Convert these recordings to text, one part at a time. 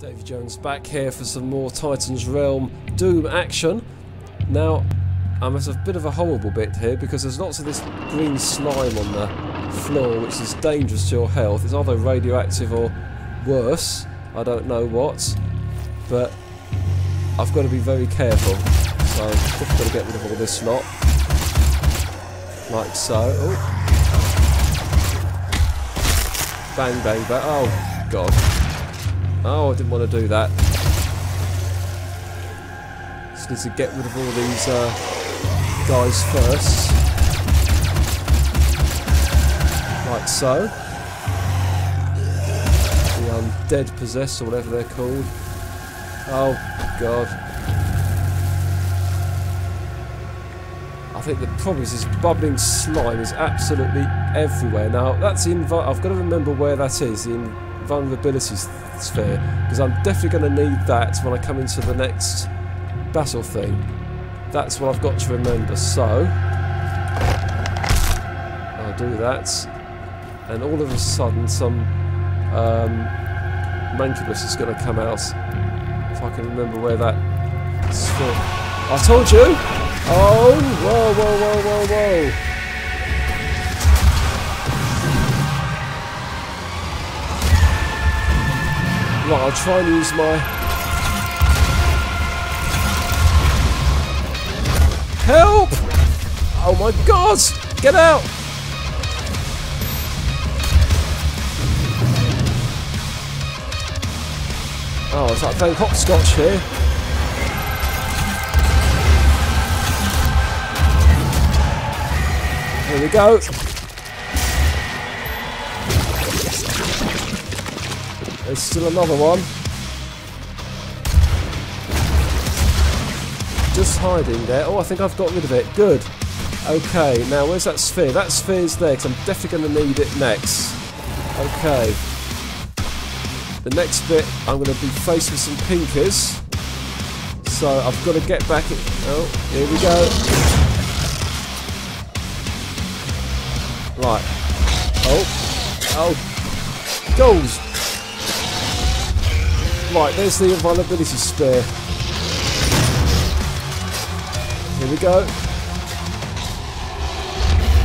Davey Jones back here for some more Titan's Realm Doom action. Now, I'm at a bit of a horrible bit here because there's lots of this green slime on the floor which is dangerous to your health. It's either radioactive or worse. I don't know what. But I've got to be very careful. So I've got to get rid of all this lot. Like so. Oh. Bang, bang, bang. Oh, God. Oh, I didn't want to do that. Just need to get rid of all these uh, guys first. Like so. The undead possessed, or whatever they're called. Oh, God. I think the problem is this bubbling slime is absolutely everywhere. Now, that's in. I've got to remember where that is. The invulnerability sphere because I'm definitely going to need that when I come into the next battle thing. That's what I've got to remember. So I'll do that, and all of a sudden some um, Mancubus is going to come out. If I can remember where that sphere. I told you. Oh, whoa, whoa, whoa, whoa, whoa. Right, I'll try and use my... Help! Oh my god! Get out! Oh, it's like playing hopscotch here. Here we go. There's still another one. Just hiding there. Oh, I think I've got rid of it. Good. Okay, now where's that sphere? That sphere's there, because I'm definitely going to need it next. Okay. The next bit, I'm going to be faced with some pinkers. So I've got to get back... In. Oh, here we go. Right. Oh. Oh. Goals. Right, there's the invulnerability sphere. Here we go.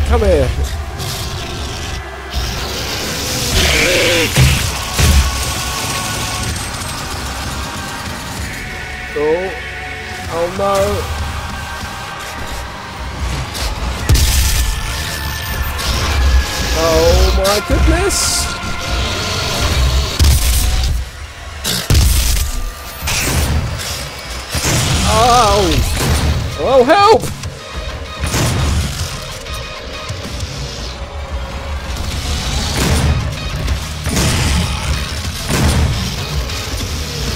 Come here. Oh. Oh no. Oh my goodness! Oh! Help!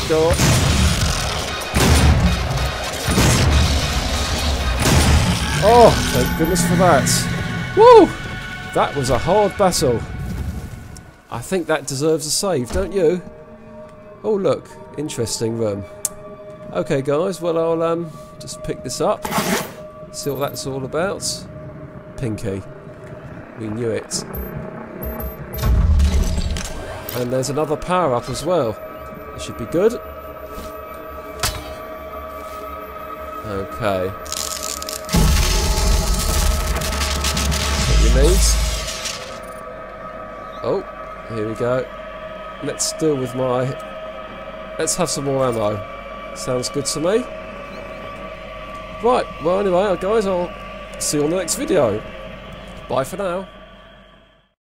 Go. Oh, thank goodness for that. Woo! That was a hard battle. I think that deserves a save, don't you? Oh, look. Interesting room. Okay guys, well I'll um, just pick this up, see what that's all about. Pinky. We knew it. And there's another power up as well. It should be good. Okay. What you need. Oh, here we go. Let's deal with my... Let's have some more ammo. Sounds good to me. Right, well anyway, guys, I'll see you on the next video. Bye for now.